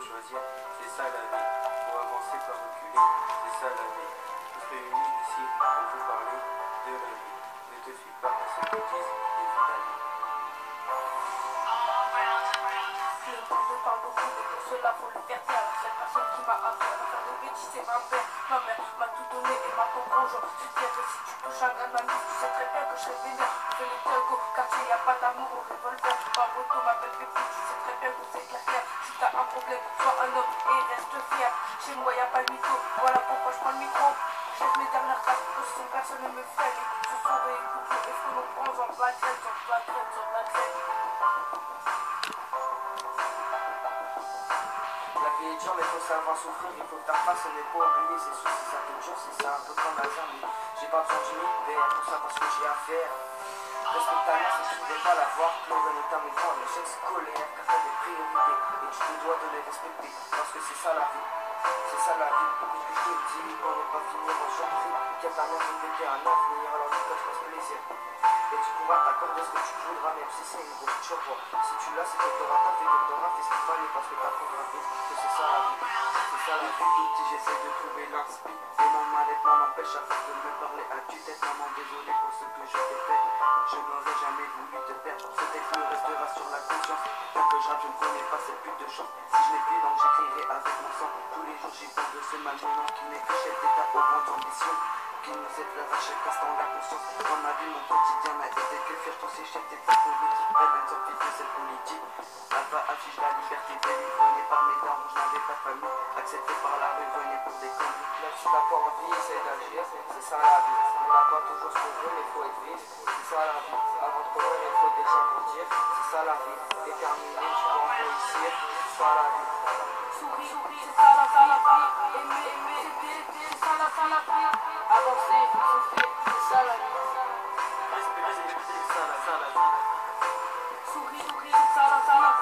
choisir, c'est ça la vie. Faut avancer, pas reculer, c'est ça la vie. On se réunit ici pour vous parler de la vie. Ne te fie pas à ce qu'ils disent la vie. Je parle beaucoup, mais pour cela faut le faire taire. La seule personne qui m'a appris à faire des bêtises, c'est ma mère. Ma mère m'a tout donné et m'a bonjour. Tu sais que si tu touches un mise, tu sais très bien que je serai vénère. Je fais le telco, quartier, y a pas d'amour au revolver. Ma moto m'appelle tu sais très bien que clair. Si t'as un problème, sois un homme et reste fier. Chez moi y a pas de mytho, voilà pourquoi je prends le micro. Jette mes dernières phrases, que son personne ne me fait. Ce soir, écoute, est-ce que l'on en black red, en red, en black red. La vie est dure mais faut savoir souffrir, il faut faire face, on n'est pas ses soucis, ça fait dur, c'est ça un peu comme la mais j'ai pas besoin d'une idée pour savoir ce que j'ai à faire. Ta mère si tu ne veux pas la voir, pleurer notamment en échec scolaire, car t'as des priorités et tu te dois de les respecter, parce que c'est ça la vie. C'est ça la vie, ce que je te dis, on n'est pas finir en surpris, car ta mère fait un avenir, alors dis-toi je pense plaisir. Et tu pourras t'accorder ce que tu voudras, même si c'est une grosse turbo. Si tu l'as, c'est que t'auras pas fait, que t'auras fait ce qu'il fallait, parce que t'as programmé, que c'est ça la vie. J'essaie de trouver l'inspi. Et mon mal-être m'empêche à force de me parler à tue-tête. Maman, désolé pour ce que je t'ai fait. Je n'aurais jamais voulu te perdre. Ce texte me restera sur la conscience. Tant que je rappe, je ne connais pas cette pute de chance. Si je l'ai plus, donc j'écrirai avec mon sang. Tous les jours, j'y pense de ce malmenant qui n'est que chef d'état aux grandes ambitions qui nous aide à chaque instant la conscience. Dans ma vie, mon quotidien n'a été que fier tous ces chefs d'état politiques. accepté par la rue, pour des conduites. Là, juste pas envie, essayer d'agir, c'est ça la vie. On n'a pas toujours ce qu'on veut, mais faut être c'est ça la vie. Avant de courir, il faut déjà dire. c'est ça la vie. Déterminé, tu dois réussir, c'est ça la vie. Souris, souris, c'est ça la vie. Aimer, c'est ça la. Avancer, c'est ça la vie. C'est ça la vie. Souris, souris, ça la ça la.